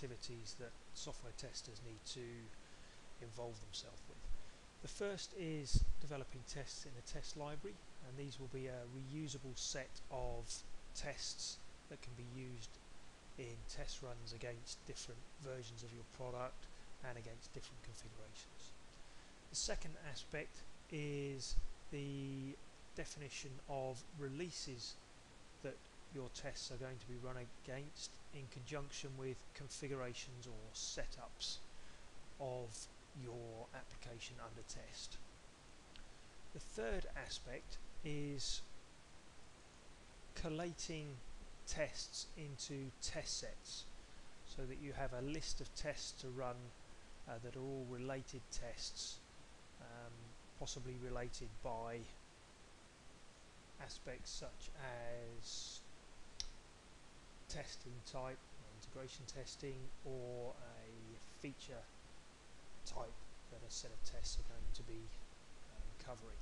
activities that software testers need to involve themselves with. The first is developing tests in a test library and these will be a reusable set of tests that can be used in test runs against different versions of your product and against different configurations. The second aspect is the definition of releases your tests are going to be run against in conjunction with configurations or setups of your application under test. The third aspect is collating tests into test sets so that you have a list of tests to run uh, that are all related tests um, possibly related by aspects such as testing type, integration testing or a feature type that a set of tests are going to be um, covering.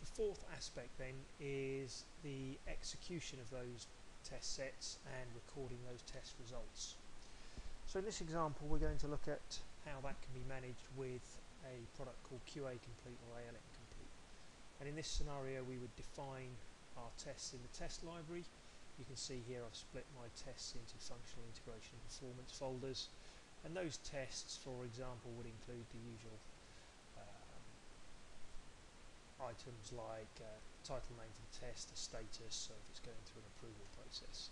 The fourth aspect then is the execution of those test sets and recording those test results. So in this example we're going to look at how that can be managed with a product called QA Complete or ALM Complete. And in this scenario we would define our tests in the test library. You can see here I've split my tests into functional integration and performance folders and those tests for example would include the usual items like uh, title name for the test, the status, so if it's going through an approval process,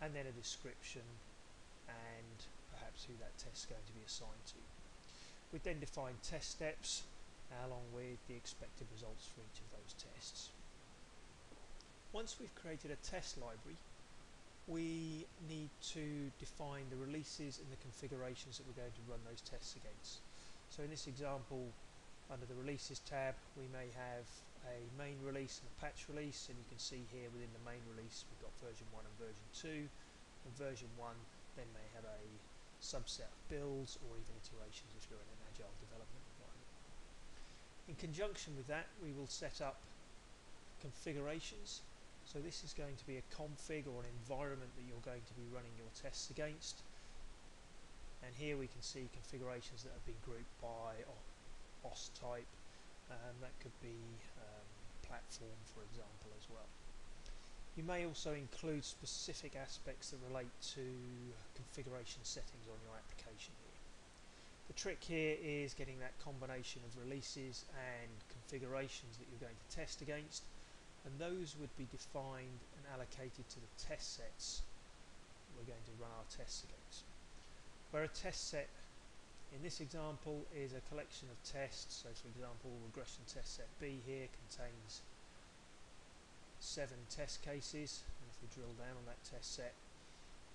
and then a description and perhaps who that test is going to be assigned to. We then define test steps along with the expected results for each of those tests. Once we've created a test library, we need to define the releases and the configurations that we're going to run those tests against. So in this example, under the releases tab we may have a main release and a patch release and you can see here within the main release we've got version 1 and version 2 and version 1 then may have a subset of builds or even iterations if you're in an agile development environment. In conjunction with that we will set up configurations so this is going to be a config or an environment that you're going to be running your tests against and here we can see configurations that have been grouped by OS type and that could be um, platform for example as well. You may also include specific aspects that relate to configuration settings on your application here. The trick here is getting that combination of releases and configurations that you're going to test against and those would be defined and allocated to the test sets we're going to run our tests against. Where a test set in this example is a collection of tests. So for example, regression test set B here contains seven test cases. And if we drill down on that test set,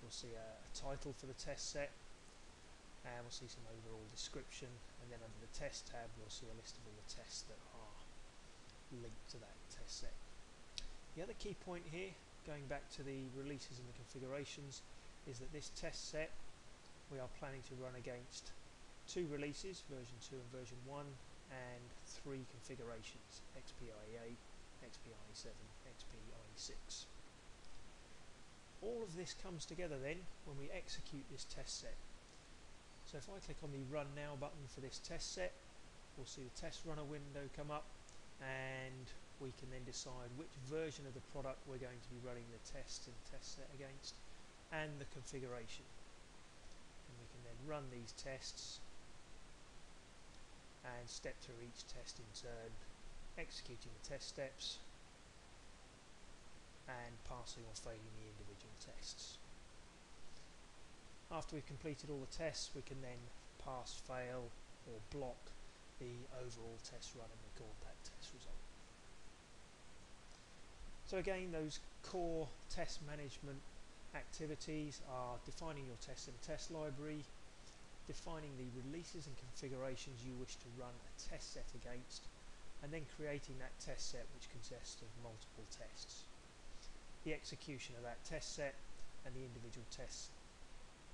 we'll see a, a title for the test set and we'll see some overall description and then under the test tab we'll see a list of all the tests that are linked to that test set. The other key point here, going back to the releases and the configurations, is that this test set we are planning to run against two releases, version 2 and version 1, and three configurations, XPIE 8, XPIE 7, XPIE 6. All of this comes together then when we execute this test set. So if I click on the Run Now button for this test set, we'll see the test runner window come up and we can then decide which version of the product we're going to be running the test and test set against and the configuration. And we can then run these tests and step through each test in turn, executing the test steps and passing or failing the individual tests. After we've completed all the tests we can then pass, fail or block the overall test run and record that test result. So again those core test management activities are defining your test in a test library, defining the releases and configurations you wish to run a test set against and then creating that test set which consists of multiple tests. The execution of that test set and the individual tests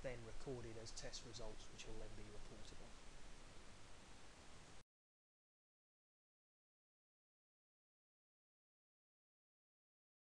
then recorded as test results which will then be reported on.